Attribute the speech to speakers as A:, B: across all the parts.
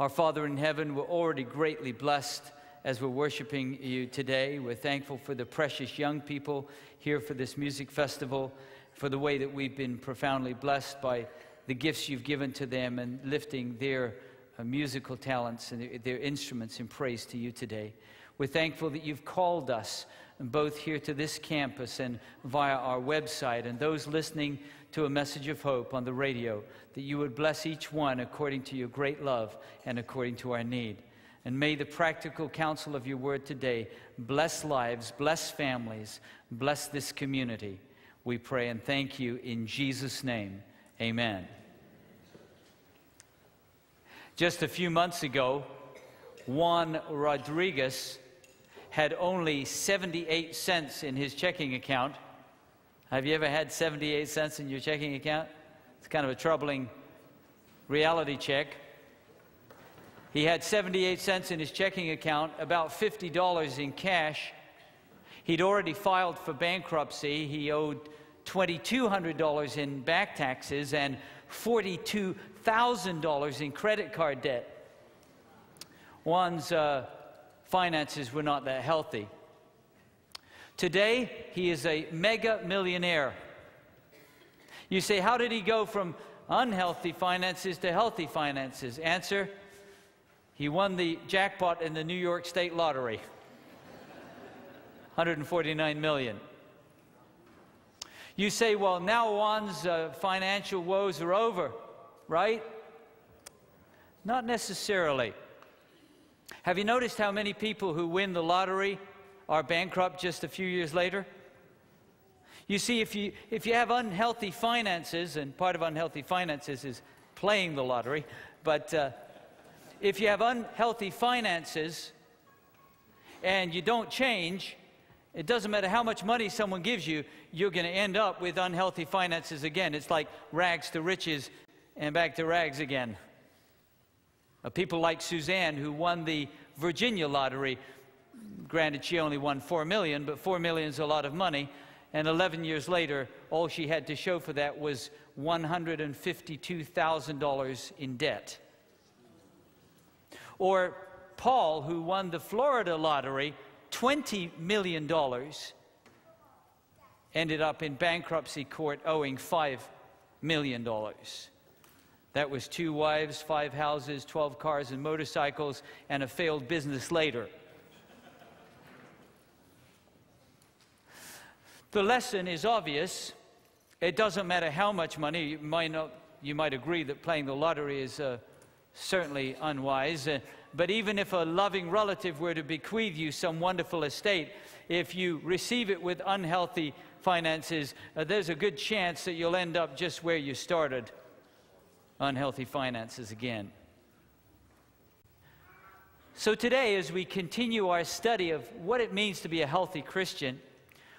A: Our Father in heaven, we're already greatly blessed as we're worshiping you today. We're thankful for the precious young people here for this music festival, for the way that we've been profoundly blessed by the gifts you've given to them and lifting their uh, musical talents and their instruments in praise to you today. We're thankful that you've called us both here to this campus and via our website, and those listening to a message of hope on the radio, that you would bless each one according to your great love and according to our need. And may the practical counsel of your word today bless lives, bless families, bless this community. We pray and thank you in Jesus' name. Amen. Just a few months ago, Juan Rodriguez had only 78 cents in his checking account. Have you ever had 78 cents in your checking account? It's kind of a troubling reality check. He had 78 cents in his checking account, about $50 in cash. He'd already filed for bankruptcy. He owed $2,200 in back taxes and $42,000 in credit card debt. Juan's uh, finances were not that healthy. Today, he is a mega millionaire. You say, how did he go from unhealthy finances to healthy finances? Answer, he won the jackpot in the New York State Lottery. 149 million. You say, well, now Juan's uh, financial woes are over, right? Not necessarily. Have you noticed how many people who win the lottery are bankrupt just a few years later? You see, if you, if you have unhealthy finances, and part of unhealthy finances is playing the lottery, but uh, if you have unhealthy finances and you don't change, it doesn't matter how much money someone gives you, you're going to end up with unhealthy finances again. It's like rags to riches and back to rags again. Uh, people like Suzanne, who won the Virginia lottery. Granted, she only won four million, but four million is a lot of money. And 11 years later, all she had to show for that was $152,000 in debt. Or Paul, who won the Florida lottery, $20 million, ended up in bankruptcy court owing $5 million. That was two wives, five houses, 12 cars and motorcycles, and a failed business later. The lesson is obvious. It doesn't matter how much money, you might, not, you might agree that playing the lottery is uh, certainly unwise. Uh, but even if a loving relative were to bequeath you some wonderful estate, if you receive it with unhealthy finances, uh, there's a good chance that you'll end up just where you started unhealthy finances again. So, today, as we continue our study of what it means to be a healthy Christian,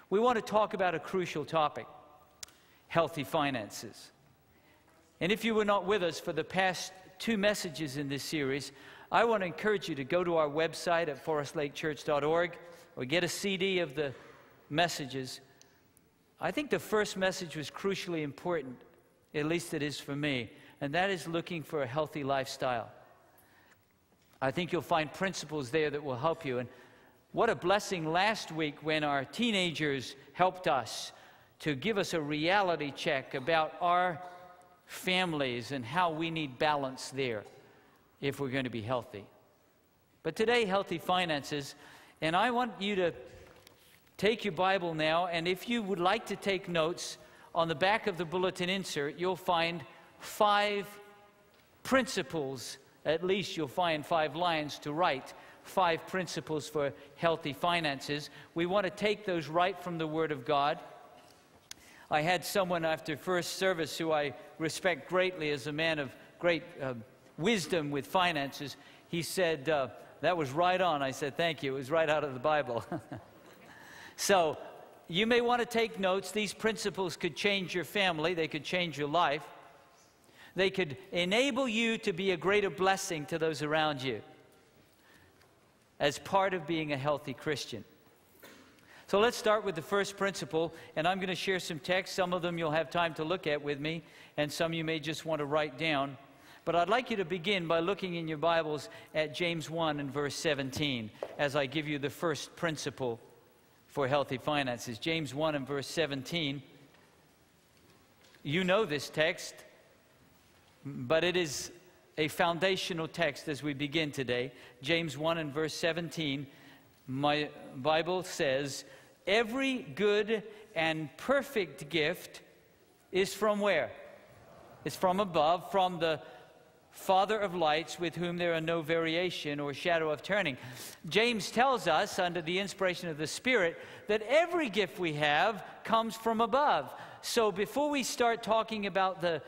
A: we want to talk about a crucial topic healthy finances. And if you were not with us for the past two messages in this series, I want to encourage you to go to our website at forestlakechurch.org or get a CD of the messages. I think the first message was crucially important, at least it is for me and that is looking for a healthy lifestyle. I think you'll find principles there that will help you. And what a blessing last week when our teenagers helped us to give us a reality check about our families and how we need balance there if we're going to be healthy. But today, healthy finances, and I want you to take your Bible now, and if you would like to take notes, on the back of the bulletin insert, you'll find five principles, at least you'll find five lines to write, five principles for healthy finances. We want to take those right from the Word of God. I had someone after first service who I respect greatly as a man of great uh, wisdom with finances. He said, uh, That was right on. I said, Thank you. It was right out of the Bible. so you may want to take notes. These principles could change your family, they could change your life. They could enable you to be a greater blessing to those around you as part of being a healthy Christian. So let's start with the first principle, and I'm going to share some text. Some of them you'll have time to look at with me, and some you may just want to write down. But I'd like you to begin by looking in your Bibles at James 1 and verse 17 as I give you the first principle for healthy finances. James 1 and verse 17. You know this text, but it is a foundational text as we begin today. James 1 and verse 17. My Bible says, Every good and perfect gift is from where? It's from above, from the Father of lights, with whom there are no variation or shadow of turning. James tells us, under the inspiration of the Spirit, that every gift we have comes from above. So before we start talking about the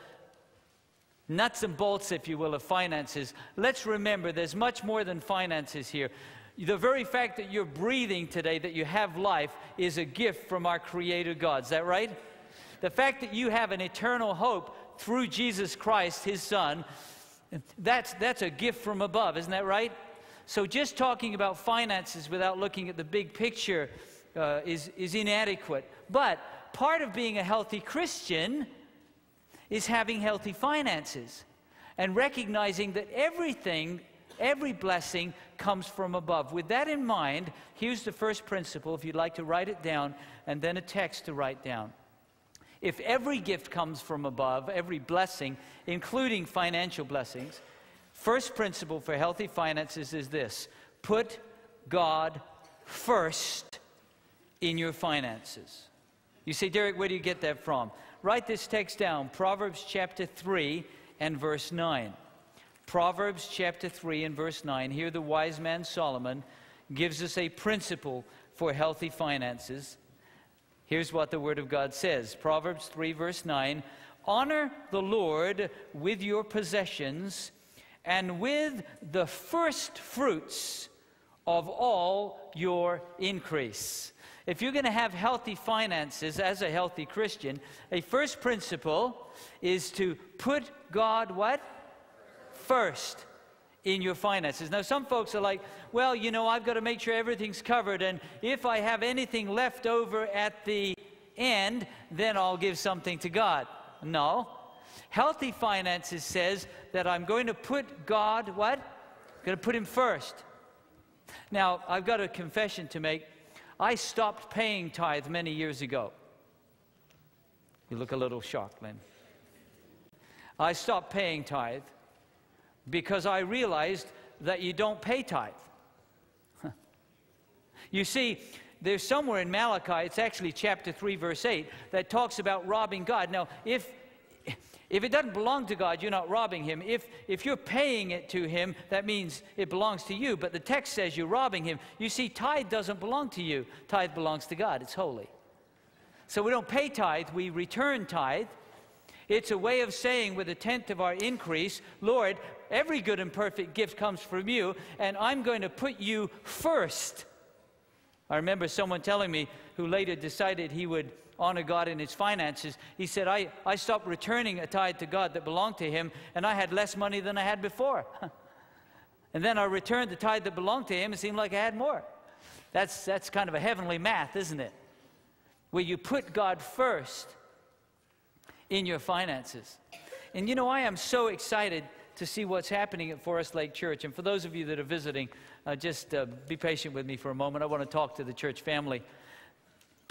A: nuts and bolts, if you will, of finances, let's remember there's much more than finances here. The very fact that you're breathing today, that you have life, is a gift from our Creator God. Is that right? The fact that you have an eternal hope through Jesus Christ, His Son, that's, that's a gift from above, isn't that right? So just talking about finances without looking at the big picture uh, is, is inadequate. But part of being a healthy Christian is having healthy finances and recognizing that everything, every blessing comes from above. With that in mind, here's the first principle, if you'd like to write it down, and then a text to write down. If every gift comes from above, every blessing, including financial blessings, first principle for healthy finances is this put God first in your finances. You say, Derek, where do you get that from? Write this text down Proverbs chapter 3 and verse 9. Proverbs chapter 3 and verse 9. Here, the wise man Solomon gives us a principle for healthy finances. Here's what the Word of God says Proverbs 3, verse 9 Honor the Lord with your possessions and with the first fruits of all your increase. If you're going to have healthy finances as a healthy Christian, a first principle is to put God what? First in your finances. Now, some folks are like, well, you know, I've got to make sure everything's covered, and if I have anything left over at the end, then I'll give something to God. No. Healthy finances says that I'm going to put God, what? I'm going to put Him first. Now, I've got a confession to make. I stopped paying tithe many years ago. You look a little shocked, Lynn. I stopped paying tithe because I realized that you don't pay tithe. you see, there's somewhere in Malachi, it's actually chapter 3, verse 8, that talks about robbing God. Now, if if it doesn't belong to God, you're not robbing him. If, if you're paying it to him, that means it belongs to you. But the text says you're robbing him. You see, tithe doesn't belong to you, tithe belongs to God. It's holy. So we don't pay tithe, we return tithe. It's a way of saying, with a tenth of our increase, Lord, every good and perfect gift comes from you, and I'm going to put you first. I remember someone telling me who later decided he would honor God in his finances. He said, I, I stopped returning a tithe to God that belonged to him, and I had less money than I had before. and then I returned the tithe that belonged to him, it seemed like I had more. That's, that's kind of a heavenly math, isn't it? Where you put God first in your finances. And you know, I am so excited to see what's happening at Forest Lake Church. And for those of you that are visiting, uh, just uh, be patient with me for a moment. I want to talk to the church family.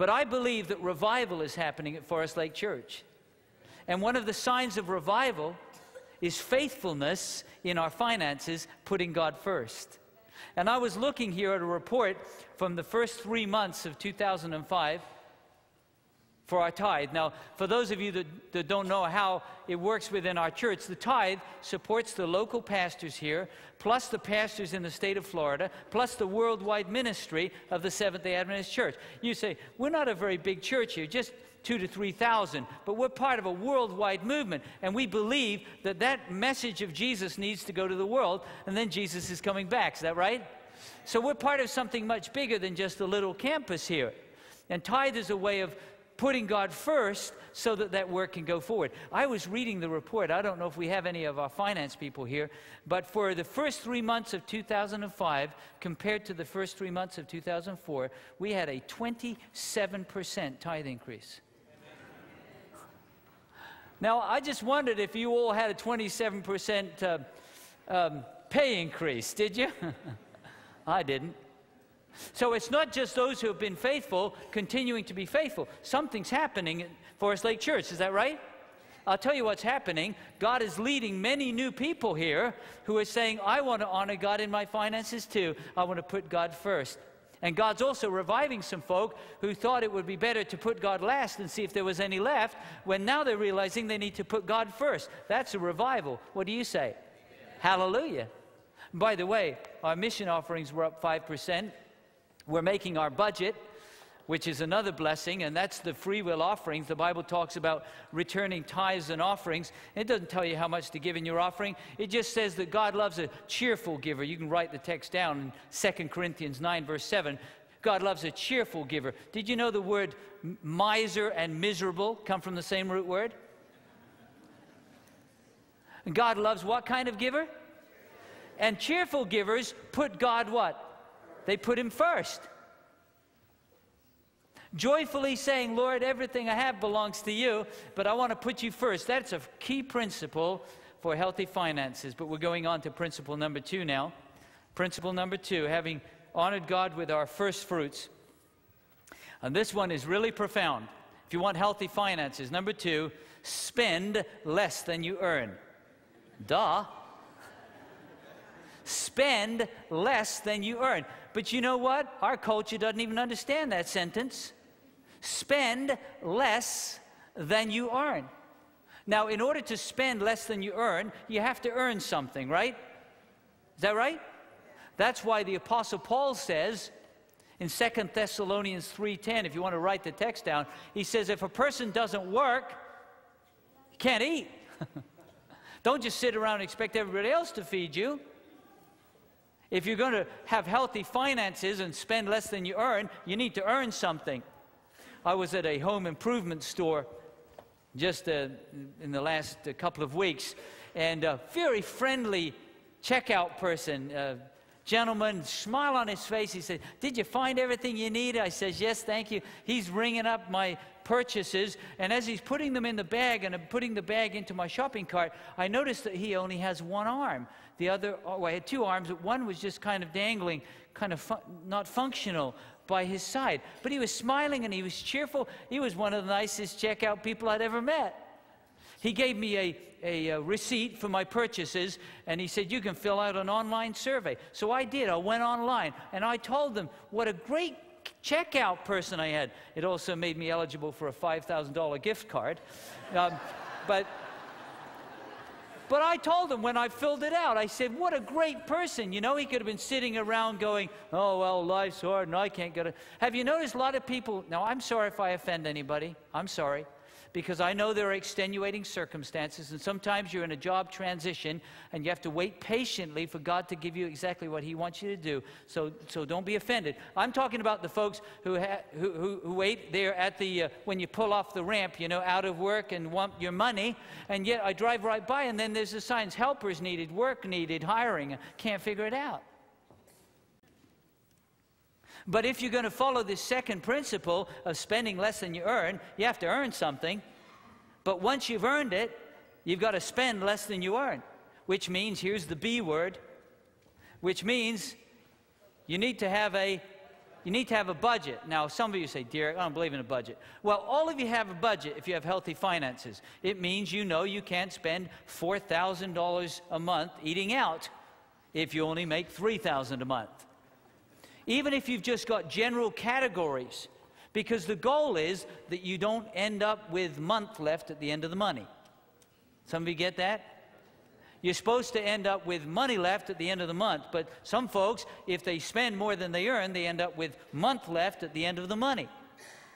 A: But I believe that revival is happening at Forest Lake Church. And one of the signs of revival is faithfulness in our finances, putting God first. And I was looking here at a report from the first three months of 2005 for our tithe. Now, for those of you that, that don't know how it works within our church, the tithe supports the local pastors here, plus the pastors in the state of Florida, plus the worldwide ministry of the Seventh day Adventist Church. You say, we're not a very big church here, just two to 3,000, but we're part of a worldwide movement, and we believe that that message of Jesus needs to go to the world, and then Jesus is coming back. Is that right? So we're part of something much bigger than just a little campus here. And tithe is a way of putting God first so that that work can go forward. I was reading the report. I don't know if we have any of our finance people here, but for the first three months of 2005 compared to the first three months of 2004, we had a 27% tithe increase. Now, I just wondered if you all had a 27% uh, um, pay increase, did you? I didn't. So it's not just those who have been faithful continuing to be faithful. Something's happening at Forest Lake Church, is that right? I'll tell you what's happening. God is leading many new people here who are saying, I want to honor God in my finances too. I want to put God first. And God's also reviving some folk who thought it would be better to put God last and see if there was any left, when now they're realizing they need to put God first. That's a revival. What do you say? Hallelujah. By the way, our mission offerings were up 5%. We're making our budget which is another blessing, and that's the free will offerings. The Bible talks about returning tithes and offerings. It doesn't tell you how much to give in your offering, it just says that God loves a cheerful giver. You can write the text down in 2 Corinthians 9, verse 7. God loves a cheerful giver. Did you know the word miser and miserable come from the same root word? And God loves what kind of giver? And cheerful givers put God what? They put him first joyfully saying, Lord, everything I have belongs to you, but I want to put you first. That's a key principle for healthy finances. But we're going on to principle number two now. Principle number two, having honored God with our first fruits. And this one is really profound. If you want healthy finances, number two, spend less than you earn. Duh. Spend less than you earn. But you know what? Our culture doesn't even understand that sentence spend less than you earn. Now, in order to spend less than you earn, you have to earn something, right? Is that right? That's why the apostle Paul says in 2 Thessalonians 3:10, if you want to write the text down, he says if a person doesn't work, he can't eat. Don't just sit around and expect everybody else to feed you. If you're going to have healthy finances and spend less than you earn, you need to earn something. I was at a home improvement store just uh, in the last uh, couple of weeks, and a very friendly checkout person, uh, gentleman, smile on his face. He said, Did you find everything you need? I says, Yes, thank you. He's ringing up my purchases, and as he's putting them in the bag and I'm putting the bag into my shopping cart, I noticed that he only has one arm. The other, oh, I had two arms, but one was just kind of dangling, kind of not functional by his side. But he was smiling and he was cheerful. He was one of the nicest checkout people I'd ever met. He gave me a, a, a, receipt for my purchases and he said, You can fill out an online survey. So I did. I went online and I told them what a great checkout person I had. It also made me eligible for a $5,000 gift card. Um, but but I told him when I filled it out, I said, What a great person. You know, he could have been sitting around going, Oh, well, life's hard and I can't get it. Have you noticed a lot of people? Now, I'm sorry if I offend anybody. I'm sorry because I know there are extenuating circumstances, and sometimes you're in a job transition and you have to wait patiently for God to give you exactly what He wants you to do. So, so don't be offended. I'm talking about the folks who, ha- who, who, who, wait there at the, uh, when you pull off the ramp, you know, out of work and want your money, and yet I drive right by and then there's the signs helpers needed, work needed, hiring, can't figure it out. But if you're going to follow this second principle of spending less than you earn, you have to earn something. But once you've earned it, you've got to spend less than you earn, which means here's the B word, which means you need to have a you need to have a budget. Now, some of you say, Derek, I don't believe in a budget. Well, all of you have a budget if you have healthy finances. It means you know you can't spend $4,000 a month eating out if you only make 3000 a month even if you've just got general categories, because the goal is that you don't end up with month left at the end of the money. Some of you get that? You're supposed to end up with money left at the end of the month, but some folks, if they spend more than they earn, they end up with month left at the end of the money.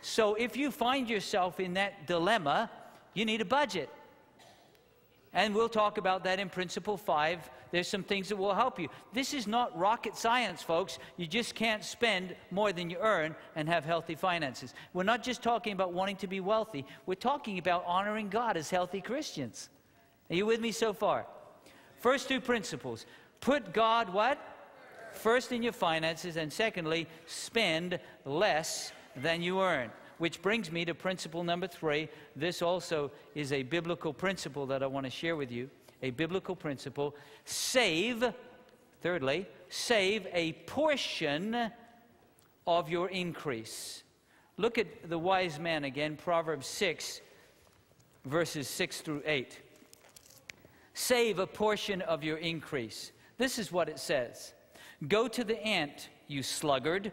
A: So if you find yourself in that dilemma, you need a budget. And we'll talk about that in Principle 5. There's some things that will help you. This is not rocket science, folks. You just can't spend more than you earn and have healthy finances. We're not just talking about wanting to be wealthy, we're talking about honoring God as healthy Christians. Are you with me so far? First two principles put God what? First in your finances, and secondly, spend less than you earn. which brings me to principle number three. This also is a biblical principle that I want to share with you. A biblical principle. Save, thirdly, save a portion of your increase. Look at the wise man again, Proverbs 6, verses 6 through 8. Save a portion of your increase. This is what it says Go to the ant, you sluggard.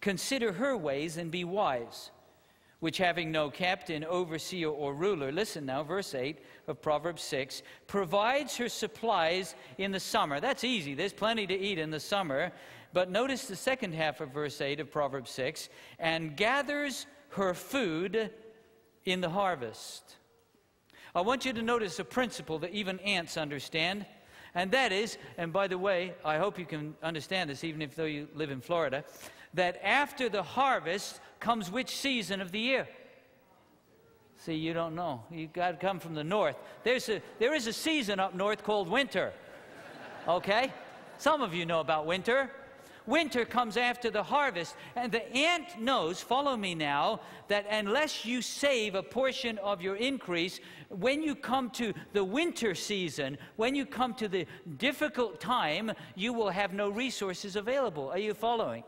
A: Consider her ways and be wise, which having no captain, overseer, or ruler, listen now, verse 8 of Proverbs 6, provides her supplies in the summer. That's easy, there's plenty to eat in the summer. But notice the second half of verse 8 of Proverbs 6 and gathers her food in the harvest. I want you to notice a principle that even ants understand. And that is, and by the way, I hope you can understand this even if though you live in Florida, that after the harvest comes which season of the year? See, you don't know. You got to come from the north. There's a, there is a season up north called winter. Okay? Some of you know about winter. Winter comes after the harvest. And the ant knows, follow me now, that unless you save a portion of your increase, when you come to the winter season, when you come to the difficult time, you will have no resources available. Are you following?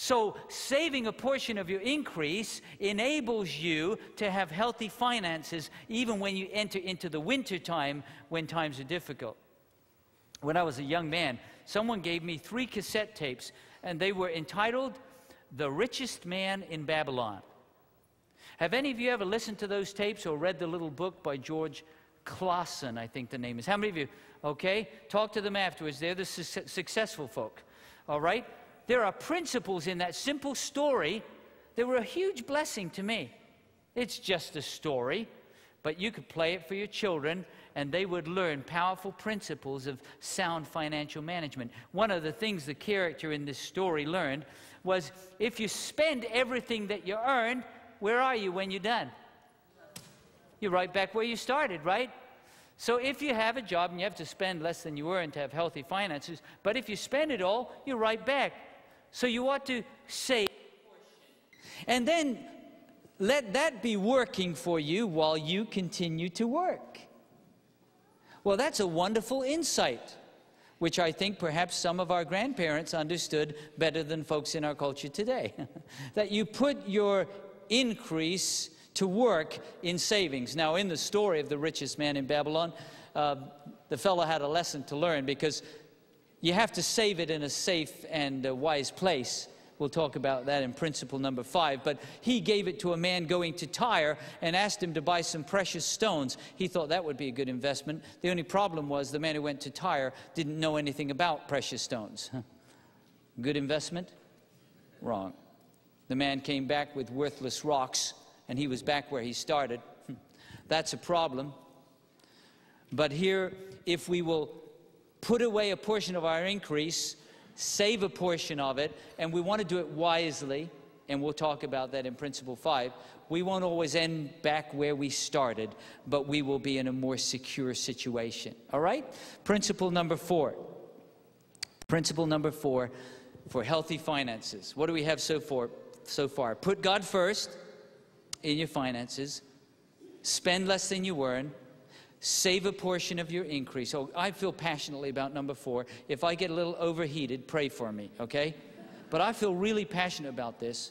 A: So, saving a portion of your increase enables you to have healthy finances even when you enter into the winter time when times are difficult. When I was a young man, someone gave me three cassette tapes, and they were entitled The Richest Man in Babylon. Have any of you ever listened to those tapes or read the little book by George Clason, I think the name is? How many of you? Okay, talk to them afterwards. They're the su successful folk. All right? There are principles in that simple story that were a huge blessing to me. It's just a story, but you could play it for your children and they would learn powerful principles of sound financial management. One of the things the character in this story learned was if you spend everything that you earned, where are you when you're done? You're right back where you started, right? So if you have a job and you have to spend less than you earn to have healthy finances, but if you spend it all, you're right back. So you ought to save. And then let that be working for you while you continue to work. Well, that's a wonderful insight, which I think perhaps some of our grandparents understood better than folks in our culture today. that you put your increase to work in savings. Now, in the story of the richest man in Babylon, uh, the fellow had a lesson to learn because you have to save it in a safe and uh, wise place. We'll talk about that in principle number five. But he gave it to a man going to Tyre and asked him to buy some precious stones. He thought that would be a good investment. The only problem was the man who went to Tyre didn't know anything about precious stones. good investment? Wrong. The man came back with worthless rocks, and he was back where he started. That's a problem. But here, if we will put away a portion of our increase, save a portion of it, and we want to do it wisely, and we'll talk about that in Principle 5. We won't always end back where we started, but we will be in a more secure situation. All right? Principle number four. Principle number four for healthy finances. What do we have so far? So far, put God first in your finances. Spend less than you earn Save a portion of your increase. Oh, I feel passionately about number four. If I get a little overheated, pray for me, okay? But I feel really passionate about this.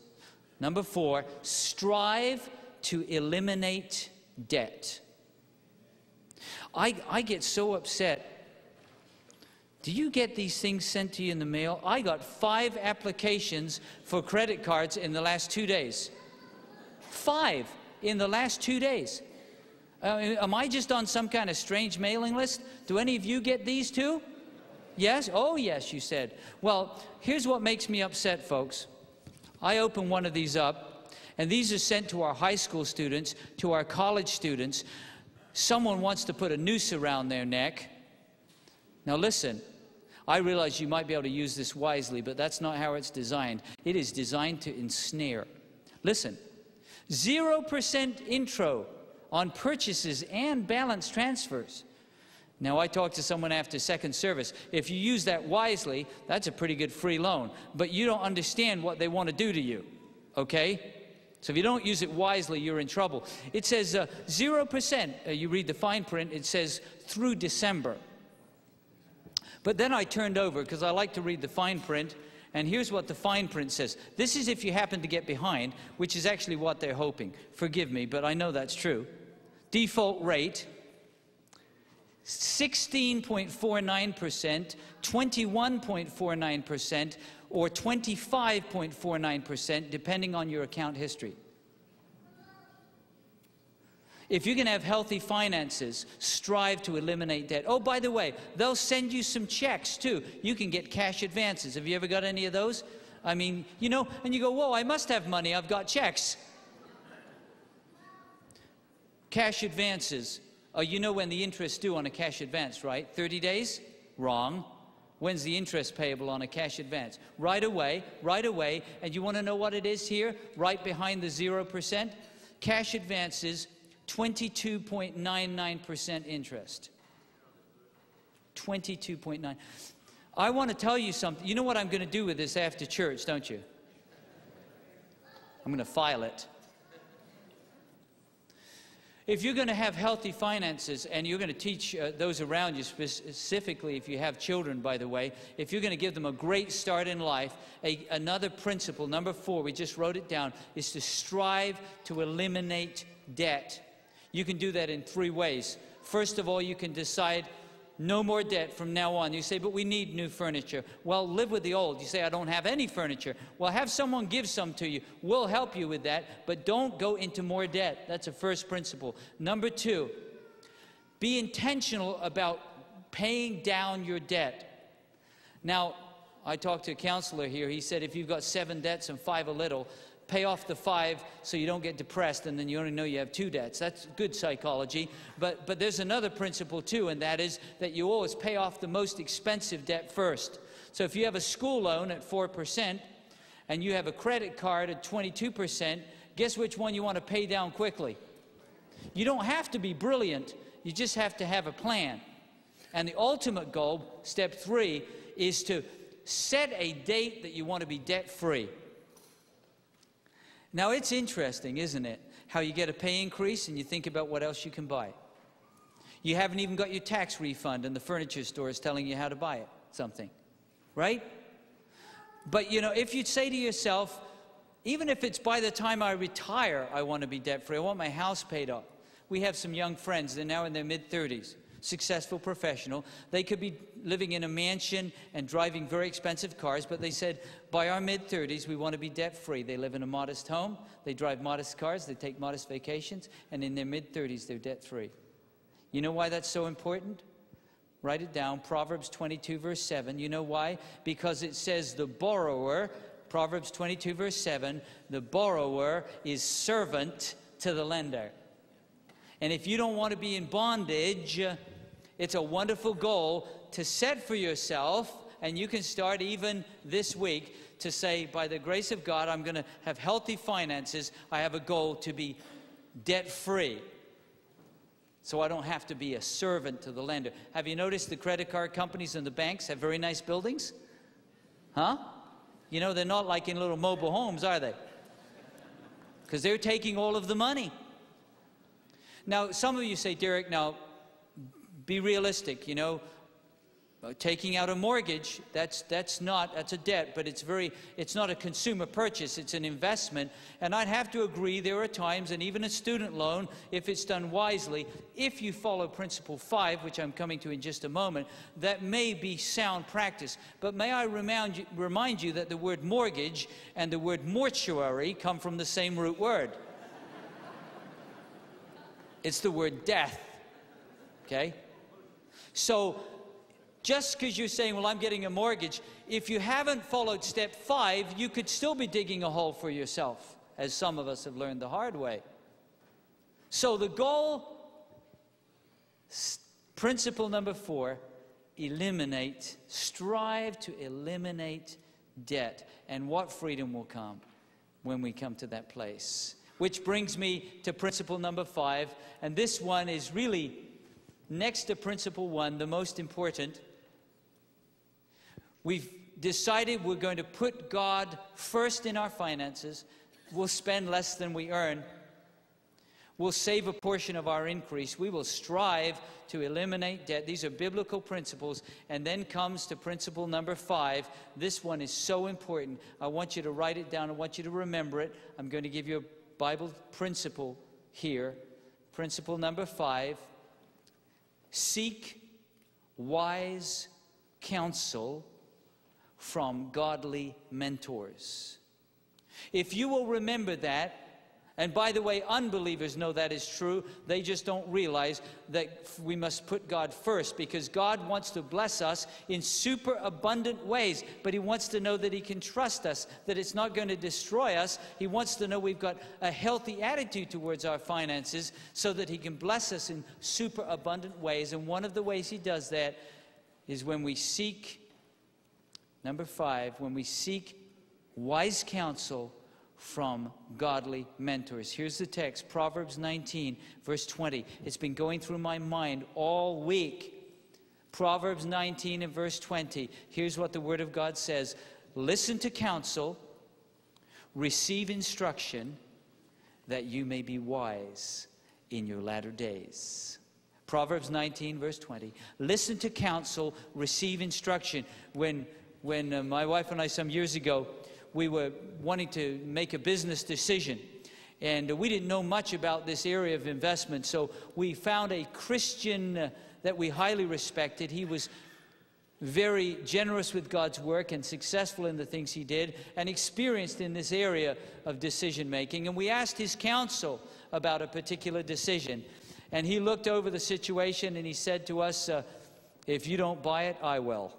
A: Number four, strive to eliminate debt. I, I get so upset. Do you get these things sent to you in the mail? I got five applications for credit cards in the last two days. Five in the last two days. Uh, am I just on some kind of strange mailing list? Do any of you get these too? Yes? Oh, yes, you said. Well, here's what makes me upset, folks. I open one of these up, and these are sent to our high school students, to our college students. Someone wants to put a noose around their neck. Now, listen, I realize you might be able to use this wisely, but that's not how it's designed. It is designed to ensnare. Listen, 0% intro on purchases and balance transfers. Now, I talked to someone after second service. If you use that wisely, that's a pretty good free loan. But you don't understand what they want to do to you, okay? So if you don't use it wisely, you're in trouble. It says uh, 0%. Uh, you read the fine print, it says through December. But then I turned over because I like to read the fine print. And here's what the fine print says. This is if you happen to get behind, which is actually what they're hoping. Forgive me, but I know that's true. Default rate 16.49%, 21.49%, or 25.49%, depending on your account history. If you can have healthy finances, strive to eliminate debt. Oh, by the way, they'll send you some checks too. You can get cash advances. Have you ever got any of those? I mean, you know, and you go, whoa, I must have money. I've got checks. Cash advances. Oh, you know when the interest due on a cash advance, right? 30 days? Wrong. When's the interest payable on a cash advance? Right away, right away. And you want to know what it is here? Right behind the 0%? Cash advances, 22.99% interest. 22.9. I want to tell you something. You know what I'm going to do with this after church, don't you? I'm going to file it. If you're going to have healthy finances and you're going to teach uh, those around you, specifically if you have children, by the way, if you're going to give them a great start in life, a, another principle, number four, we just wrote it down, is to strive to eliminate debt. You can do that in three ways. First of all, you can decide no more debt from now on. You say, but we need new furniture. Well, live with the old. You say, I don't have any furniture. Well, have someone give some to you. We'll help you with that, but don't go into more debt. That's a first principle. Number two, be intentional about paying down your debt. Now, I talked to a counselor here. He said if you've got seven debts and five a little, pay off the five so you don't get depressed and then you only know you have two debts. That's good psychology. But, but there's another principle too, and that is that you always pay off the most expensive debt first. So if you have a school loan at 4% and you have a credit card at 22%, guess which one you want to pay down quickly? You don't have to be brilliant, you just have to have a plan. And the ultimate goal, step three, is to set a date that you want to be debt free. Now, it's interesting, isn't it? How you get a pay increase and you think about what else you can buy. You haven't even got your tax refund, and the furniture store is telling you how to buy it, something, right? But you know, if you say to yourself, even if it's by the time I retire, I want to be debt free, I want my house paid off. We have some young friends, they're now in their mid 30s successful professional. They could be living in a mansion and driving very expensive cars, but they said, by our mid 30s, we want to be debt free. They live in a modest home, they drive modest cars, they take modest vacations, and in their mid 30s, they're debt free. You know why that's so important? Write it down Proverbs 22, verse 7. You know why? Because it says the borrower, Proverbs 22, verse 7, the borrower is servant to the lender. And if you don't want to be in bondage, it's a wonderful goal to set for yourself, and you can start even this week to say, by the grace of God, I'm going to have healthy finances. I have a goal to be debt free. So I don't have to be a servant to the lender. Have you noticed the credit card companies and the banks have very nice buildings? Huh? You know, they're not like in little mobile homes, are they? Because they're taking all of the money. Now, some of you say, Derek, now be realistic, you know, uh, taking out a mortgage, that's, that's not, that's a debt, but it's very, it's not a consumer purchase, it's an investment. And I'd have to agree there are times, and even a student loan, if it's done wisely, if you follow principle five, which I'm coming to in just a moment, that may be sound practice. But may I remind you, remind you that the word mortgage and the word mortuary come from the same root word. It's the word death. Okay? So, just because you're saying, well, I'm getting a mortgage, if you haven't followed step five, you could still be digging a hole for yourself, as some of us have learned the hard way. So, the goal, principle number four, eliminate, strive to eliminate debt. And what freedom will come when we come to that place? Which brings me to principle number five. And this one is really, next to principle one, the most important. We've decided we're going to put God first in our finances. We'll spend less than we earn. We'll save a portion of our increase. We will strive to eliminate debt. These are biblical principles. And then comes to principle number five. This one is so important. I want you to write it down. I want you to remember it. I'm going to give you a Bible principle here. Principle number five seek wise counsel from godly mentors. If you will remember that, and by the way, unbelievers know that is true. They just don't realize that we must put God first because God wants to bless us in super abundant ways. But He wants to know that He can trust us, that it's not going to destroy us. He wants to know we've got a healthy attitude towards our finances so that He can bless us in super abundant ways. And one of the ways He does that is when we seek, number five, when we seek wise counsel from godly mentors. Here's the text Proverbs 19, verse 20. It's been going through my mind all week. Proverbs 19 and verse 20. Here's what the Word of God says Listen to counsel, receive instruction, that you may be wise in your latter days. Proverbs 19, verse 20. Listen to counsel, receive instruction. When, when uh, my wife and I, some years ago, we were wanting to make a business decision. And we didn't know much about this area of investment, so we found a Christian uh, that we highly respected. He was very generous with God's work and successful in the things he did and experienced in this area of decision making. And we asked his counsel about a particular decision. And he looked over the situation and he said to us, uh, If you don't buy it, I will.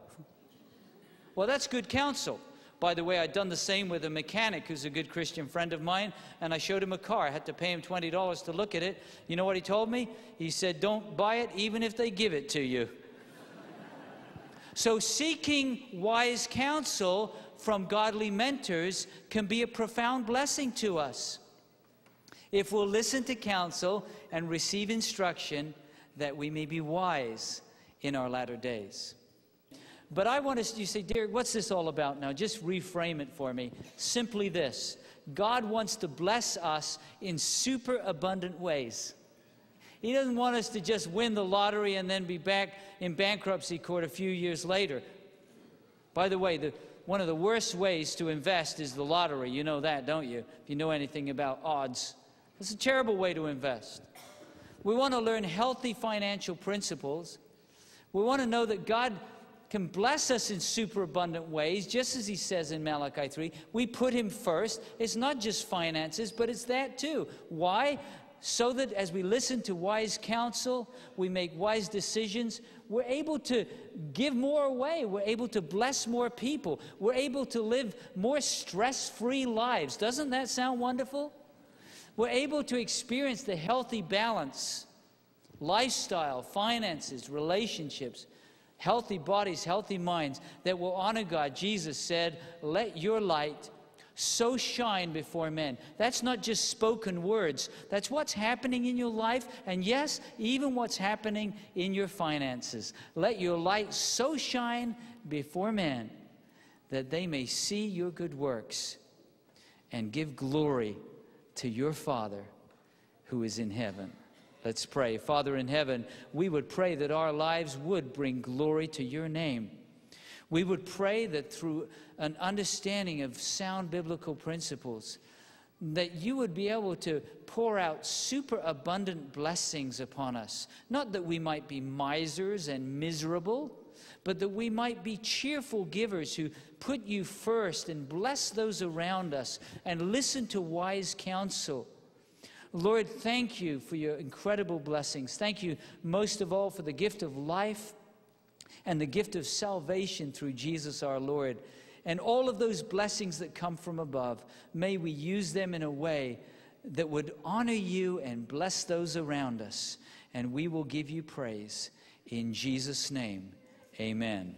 A: Well, that's good counsel. By the way, I'd done the same with a mechanic who's a good Christian friend of mine, and I showed him a car. I had to pay him $20 to look at it. You know what he told me? He said, Don't buy it even if they give it to you. so, seeking wise counsel from godly mentors can be a profound blessing to us. If we'll listen to counsel and receive instruction, that we may be wise in our latter days. But I want to, you say, Derek, what's this all about now? Just reframe it for me. Simply this God wants to bless us in super abundant ways. He doesn't want us to just win the lottery and then be back in bankruptcy court a few years later. By the way, the, one of the worst ways to invest is the lottery. You know that, don't you? If you know anything about odds, it's a terrible way to invest. We want to learn healthy financial principles. We want to know that God can bless us in superabundant ways, just as he says in Malachi 3. We put him first. It's not just finances, but it's that too. Why? So that as we listen to wise counsel, we make wise decisions, we're able to give more away. We're able to bless more people. We're able to live more stress free lives. Doesn't that sound wonderful? We're able to experience the healthy balance lifestyle, finances, relationships healthy bodies, healthy minds that will honor God. Jesus said, Let your light so shine before men. That's not just spoken words, that's what's happening in your life, and yes, even what's happening in your finances. Let your light so shine before men that they may see your good works and give glory to your Father who is in heaven. Let's pray. Father in heaven, we would pray that our lives would bring glory to your name. We would pray that through an understanding of sound biblical principles, that you would be able to pour out super abundant blessings upon us. Not that we might be misers and miserable, but that we might be cheerful givers who put you first and bless those around us and listen to wise counsel Lord, thank you for your incredible blessings. Thank you most of all for the gift of life and the gift of salvation through Jesus our Lord. And all of those blessings that come from above, may we use them in a way that would honor you and bless those around us. And we will give you praise. In Jesus' name, amen.